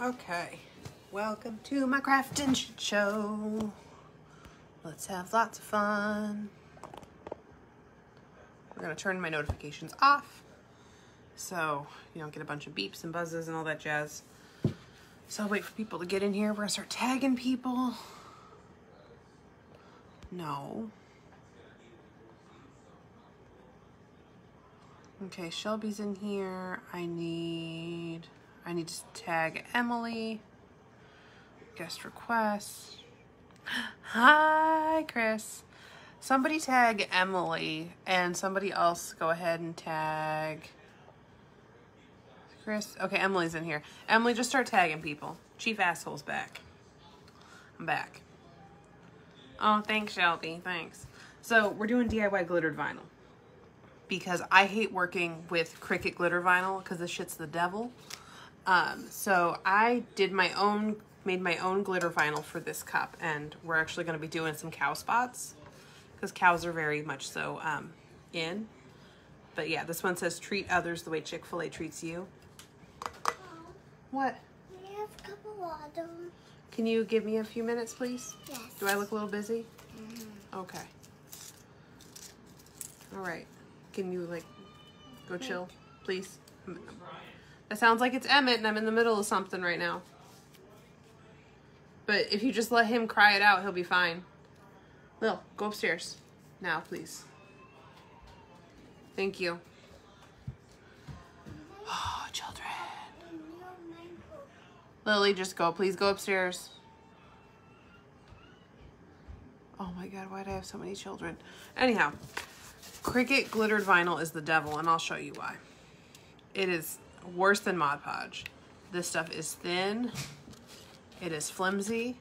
Okay, welcome to my crafting shit show. Let's have lots of fun. We're gonna turn my notifications off so you don't get a bunch of beeps and buzzes and all that jazz. So I'll wait for people to get in here. We're gonna start tagging people. No. Okay, Shelby's in here. I need I need to tag Emily. Guest requests. Hi, Chris. Somebody tag Emily and somebody else go ahead and tag Chris. Okay, Emily's in here. Emily, just start tagging people. Chief Asshole's back. I'm back. Oh, thanks, Shelby. Thanks. So we're doing DIY glittered vinyl because I hate working with Cricut glitter vinyl because this shit's the devil. Um, so I did my own, made my own glitter vinyl for this cup and we're actually going to be doing some cow spots because cows are very much so um, in. But yeah, this one says treat others the way Chick-fil-A treats you. What? We have a couple of them. Can you give me a few minutes, please? Yes. Do I look a little busy? Mhm. Okay. All right. Can you like go chill, please? That sounds like it's Emmett and I'm in the middle of something right now. But if you just let him cry it out, he'll be fine. Lil, go upstairs. Now, please. Thank you. Oh, children. Lily, just go. Please go upstairs. Oh my god, why do I have so many children? Anyhow, Cricut glittered vinyl is the devil, and I'll show you why. It is worse than Mod Podge. This stuff is thin, it is flimsy,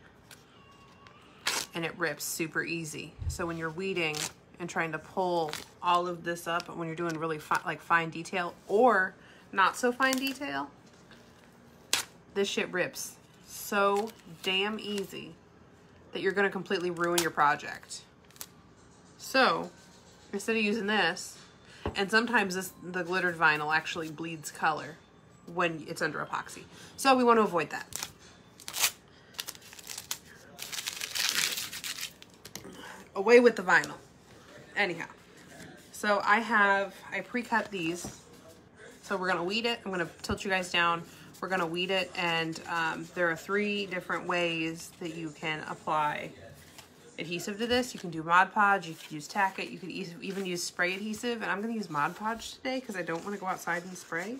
and it rips super easy. So when you're weeding and trying to pull all of this up, when you're doing really fi like fine detail or not so fine detail, this shit rips so damn easy that you're gonna completely ruin your project. So instead of using this, and sometimes this the glittered vinyl actually bleeds color when it's under epoxy. So we want to avoid that. Away with the vinyl. Anyhow, so I have, I pre-cut these. So we're gonna weed it. I'm gonna tilt you guys down. We're gonna weed it and um, there are three different ways that you can apply adhesive to this. You can do Mod Podge, you can use Tack It, you can even use spray adhesive, and I'm gonna use Mod Podge today because I don't wanna go outside and spray.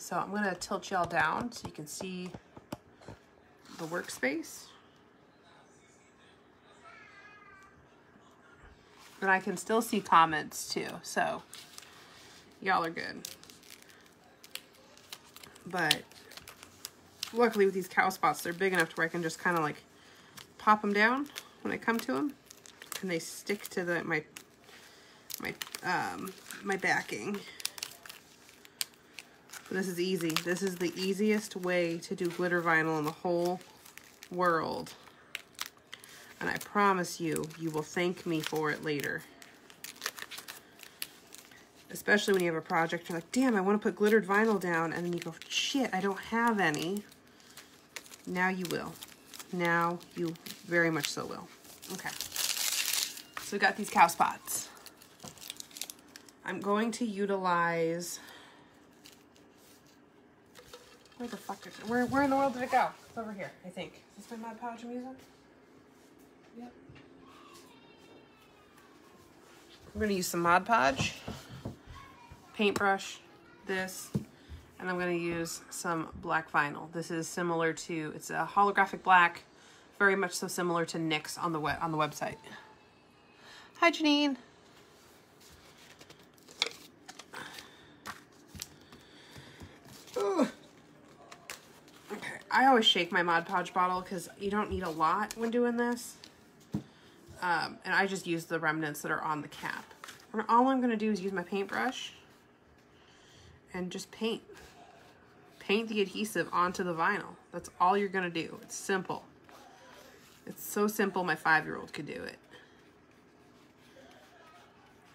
So I'm gonna tilt y'all down so you can see the workspace. And I can still see comments too, so y'all are good. But luckily with these cow spots, they're big enough to where I can just kind of like pop them down when I come to them, and they stick to the my my um, my backing. This is easy. This is the easiest way to do glitter vinyl in the whole world. And I promise you, you will thank me for it later. Especially when you have a project, you're like, damn, I want to put glittered vinyl down. And then you go, shit, I don't have any. Now you will. Now you very much so will. Okay. So we got these cow spots. I'm going to utilize... Where the fuck is it? Where, where in the world did it go? It's over here, I think. Is this my Mod Podge I'm using? Yep. I'm gonna use some Mod Podge, paintbrush, this, and I'm gonna use some black vinyl. This is similar to, it's a holographic black, very much so similar to NYX on the, on the website. Hi, Janine. Ugh. Okay, I always shake my Mod Podge bottle because you don't need a lot when doing this. Um, and I just use the remnants that are on the cap. And all I'm going to do is use my paintbrush and just paint. Paint the adhesive onto the vinyl. That's all you're going to do. It's simple. It's so simple my five-year-old could do it.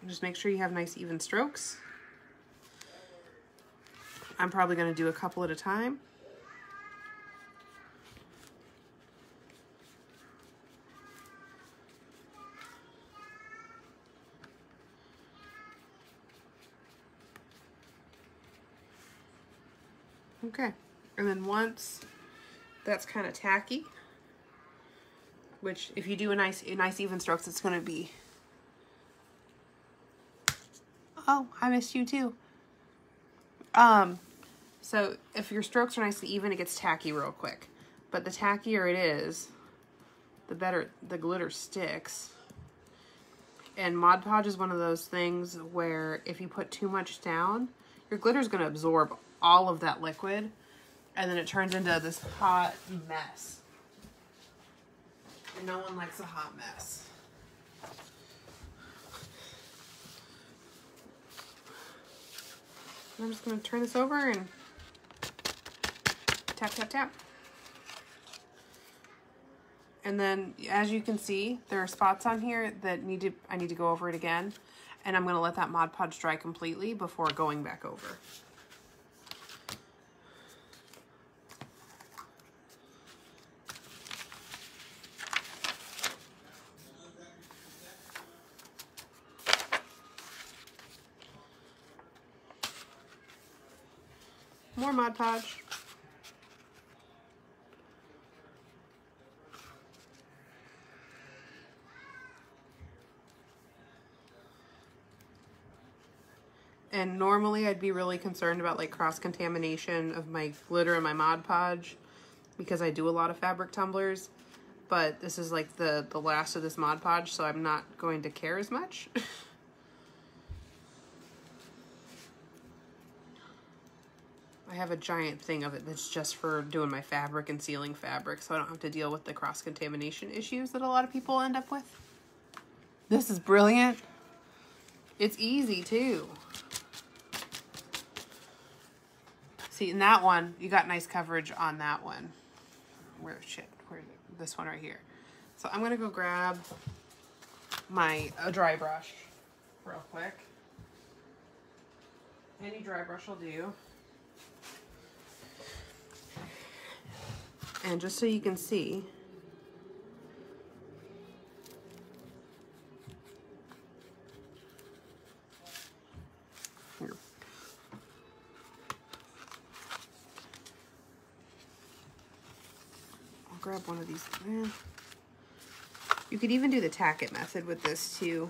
Just make sure you have nice even strokes. I'm probably going to do a couple at a time. Okay. And then once that's kind of tacky, which if you do a nice, a nice even strokes, it's going to be. Oh, I missed you too. Um, so if your strokes are nice and even, it gets tacky real quick. But the tackier it is, the better the glitter sticks. And Mod Podge is one of those things where if you put too much down, your glitter is going to absorb all of that liquid and then it turns into this hot mess. And no one likes a hot mess. I'm just to turn this over and tap, tap, tap. And then as you can see, there are spots on here that need to, I need to go over it again. And I'm to let that Mod Podge dry completely before going back over. More Mod Podge. And normally I'd be really concerned about like cross contamination of my glitter and my Mod Podge because I do a lot of fabric tumblers. But this is like the, the last of this Mod Podge, so I'm not going to care as much. have a giant thing of it that's just for doing my fabric and sealing fabric so I don't have to deal with the cross-contamination issues that a lot of people end up with. This is brilliant. It's easy too. See, in that one, you got nice coverage on that one. Where, shit, where, this one right here. So I'm gonna go grab my, a dry brush real quick. Any dry brush will do. And just so you can see. I'll grab one of these. Eh. You could even do the tack it method with this too.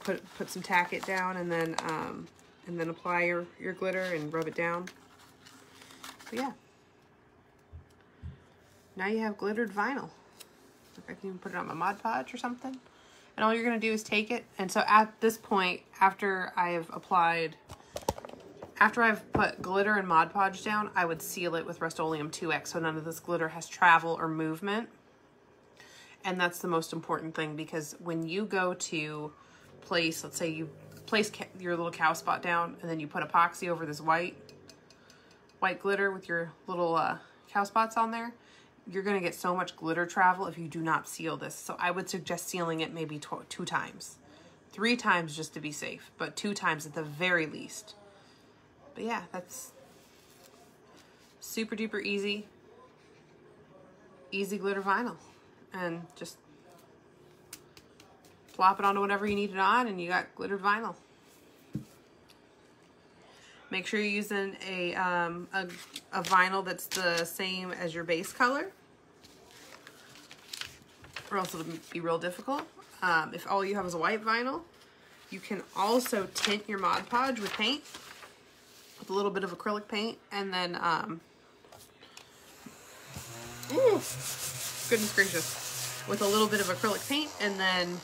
Put put some tack it down and then um, and then apply your, your glitter and rub it down. But yeah. Now you have glittered vinyl. I can even put it on my Mod Podge or something. And all you're gonna do is take it. And so at this point, after I have applied, after I've put glitter and Mod Podge down, I would seal it with Rust-Oleum 2X so none of this glitter has travel or movement. And that's the most important thing because when you go to place, let's say you place your little cow spot down and then you put epoxy over this white, white glitter with your little uh, cow spots on there, you're going to get so much glitter travel if you do not seal this. So I would suggest sealing it maybe two times. Three times just to be safe, but two times at the very least. But yeah, that's super duper easy. Easy glitter vinyl. And just plop it onto whatever you need it on and you got glittered vinyl. Make sure you're using a, um, a, a vinyl that's the same as your base color or else it'll be real difficult. Um, if all you have is a white vinyl, you can also tint your Mod Podge with paint, with a little bit of acrylic paint, and then, um, ooh, goodness gracious, with a little bit of acrylic paint, and then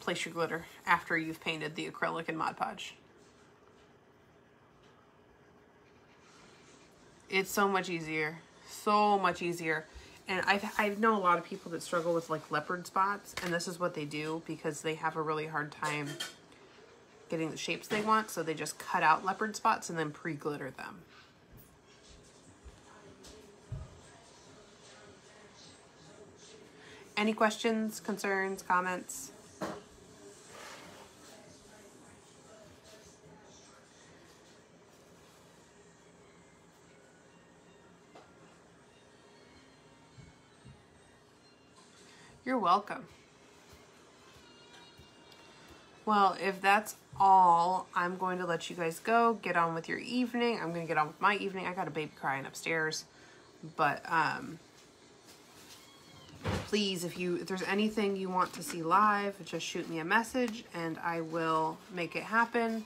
place your glitter after you've painted the acrylic and Mod Podge. It's so much easier. So much easier. And I've, I know a lot of people that struggle with like leopard spots and this is what they do because they have a really hard time getting the shapes they want. So they just cut out leopard spots and then pre-glitter them. Any questions, concerns, comments? You're welcome. Well, if that's all, I'm going to let you guys go. Get on with your evening. I'm going to get on with my evening. I got a baby crying upstairs. But um please if you if there's anything you want to see live, just shoot me a message and I will make it happen.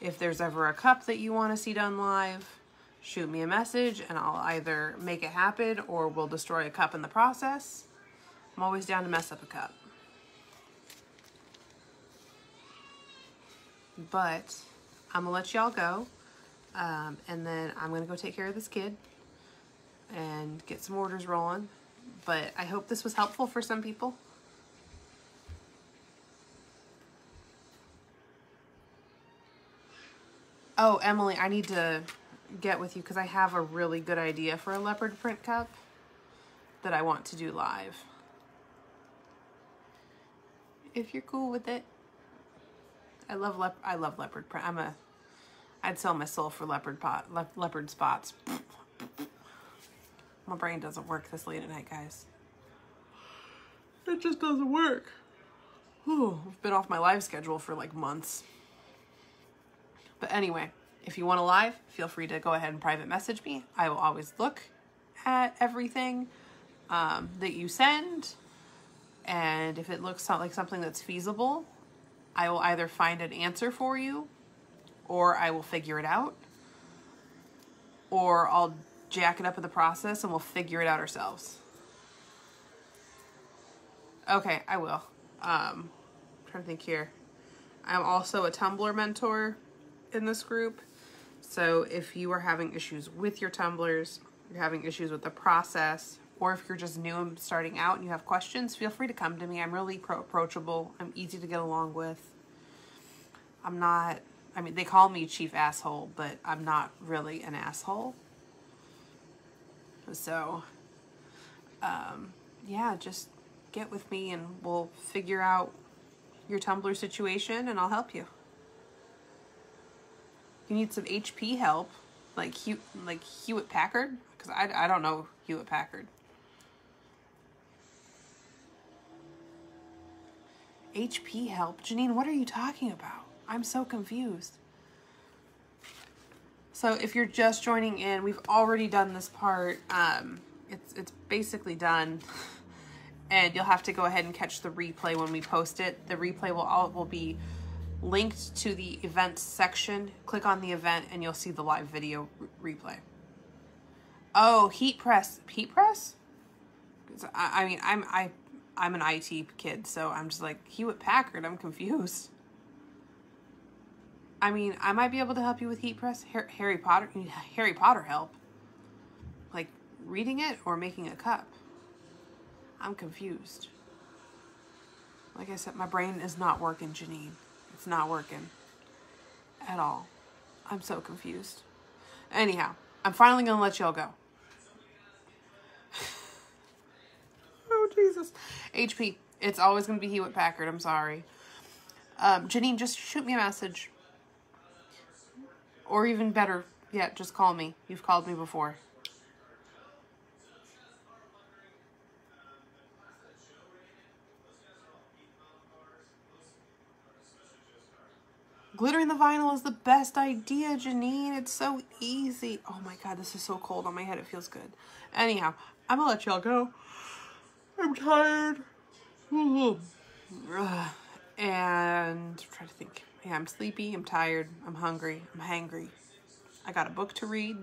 If there's ever a cup that you want to see done live, shoot me a message and I'll either make it happen or we'll destroy a cup in the process. I'm always down to mess up a cup. But I'm gonna let y'all go. Um, and then I'm gonna go take care of this kid and get some orders rolling. But I hope this was helpful for some people. Oh, Emily, I need to get with you because I have a really good idea for a leopard print cup that I want to do live. If you're cool with it. I love lep I love leopard print. I'm a I'd sell my soul for leopard pot le leopard spots. My brain doesn't work this late at night, guys. It just doesn't work. Whew, I've been off my live schedule for like months. But anyway, if you want a live, feel free to go ahead and private message me. I will always look at everything um, that you send. And if it looks like something that's feasible, I will either find an answer for you or I will figure it out. Or I'll jack it up in the process and we'll figure it out ourselves. Okay, I will. Um, I'm trying to think here. I'm also a tumbler mentor in this group. So if you are having issues with your tumblers, you're having issues with the process, or if you're just new and starting out and you have questions, feel free to come to me. I'm really pro approachable. I'm easy to get along with. I'm not, I mean, they call me chief asshole, but I'm not really an asshole. So, um, yeah, just get with me and we'll figure out your tumbler situation and I'll help you. You need some HP help, like Hew like Hewitt Packard, because I, I don't know Hewitt Packard. HP help? Janine, what are you talking about? I'm so confused. So if you're just joining in, we've already done this part. Um, it's, it's basically done. And you'll have to go ahead and catch the replay when we post it. The replay will all will be linked to the events section. Click on the event and you'll see the live video re replay. Oh, heat press. Heat press? I, I mean, I'm I I'm an IT kid, so I'm just like Hewitt Packard. I'm confused. I mean, I might be able to help you with heat press. Harry Potter, Harry Potter help. Like reading it or making a cup. I'm confused. Like I said, my brain is not working, Janine. It's not working at all. I'm so confused. Anyhow, I'm finally gonna let y'all go. oh Jesus, HP. It's always gonna be Hewitt Packard. I'm sorry. Um, Janine, just shoot me a message or even better yet, just call me. You've called me before. Glittering the vinyl is the best idea, Janine. It's so easy. Oh my god, this is so cold on my head. It feels good. Anyhow, I'm gonna let y'all go. I'm tired. And try to think. Yeah, I'm sleepy, I'm tired, I'm hungry, I'm hangry. I got a book to read.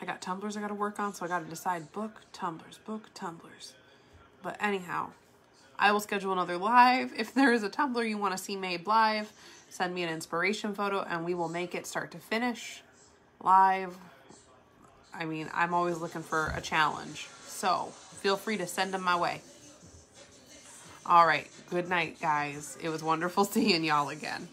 I got tumblers I got to work on, so I got to decide book, tumblers, book, tumblers. But anyhow, I will schedule another live. If there is a tumbler you want to see made live, send me an inspiration photo and we will make it start to finish live. I mean, I'm always looking for a challenge. So feel free to send them my way. All right. Good night, guys. It was wonderful seeing y'all again.